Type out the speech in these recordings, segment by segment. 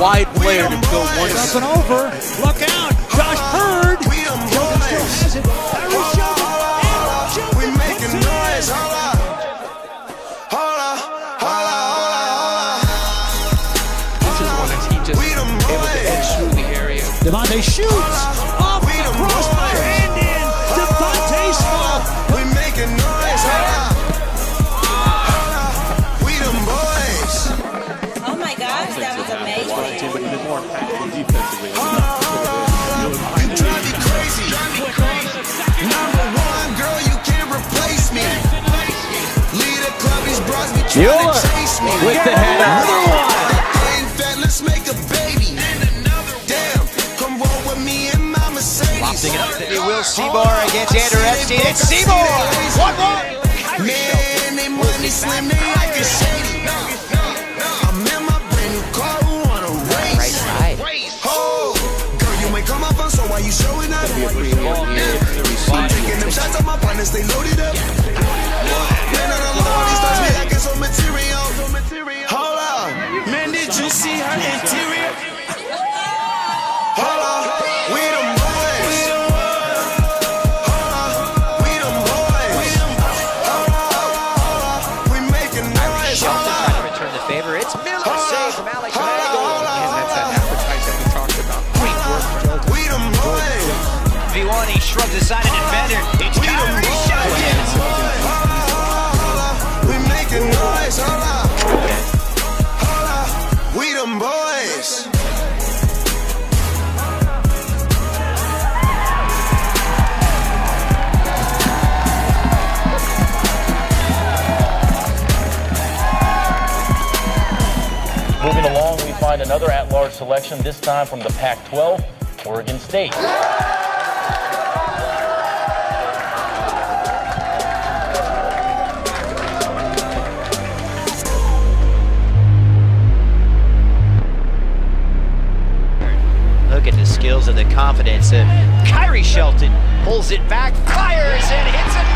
wide player to go one. Up and over. Look out. Josh Hurd. Jogan still has it. And we making This is one that he just able to edge through the area. Devontae shoots. Mueller with the header. Lofting it up to Will Seymour against Andrew Epstein. It's Seymour! One more. Man, they money slim, they like a shady. I'm in my brand new car, who wanna race? Right, right. Oh, girl, you may come up on, so why you showing up? Shots on my partners, they loaded up. Man, I don't know why these stars be acting so material. Hold up. Man, did you see her interior? boys. Moving along, we find another at-large selection, this time from the Pac-12, Oregon State. Yeah! feels of the confidence. Uh, Khiry Shelton pulls it back, fires, and hits it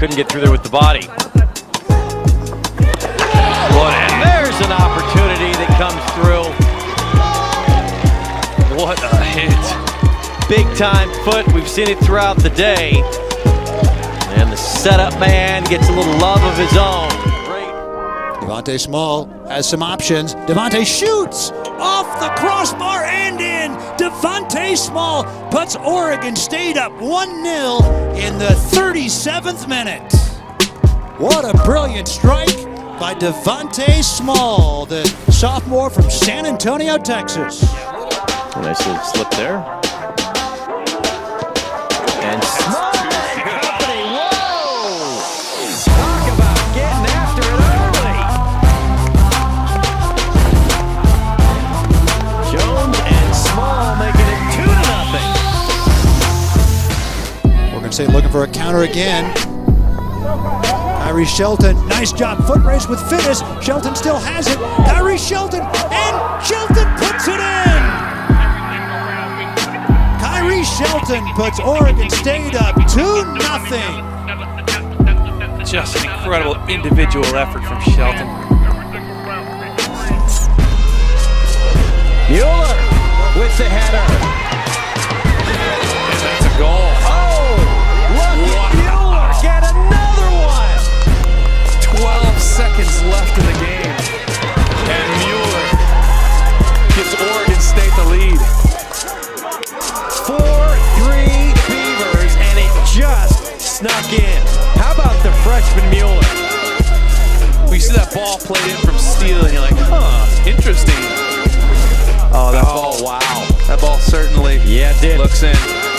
couldn't get through there with the body. What, and there's an opportunity that comes through. What a hit. Big time foot. We've seen it throughout the day. And the setup man gets a little love of his own. Devontae Small has some options. Devontae shoots off the crossbar and in. Devontae Small puts Oregon State up 1-0 in the 37th minute. What a brilliant strike by Devontae Small, the sophomore from San Antonio, Texas. Nice little slip there. Nothing. State looking for a counter again. Khiry Shelton, nice job, foot race with Finnis. Shelton still has it. Khiry Shelton, and Shelton puts it in. Khiry Shelton puts Oregon State up 2 nothing. Just an incredible individual effort from Shelton. Mueller with the header. And that's a goal. Ball from Steele, and you're like, huh, interesting. Oh, that Oh, wow. That ball certainly Yeah, it did. looks in.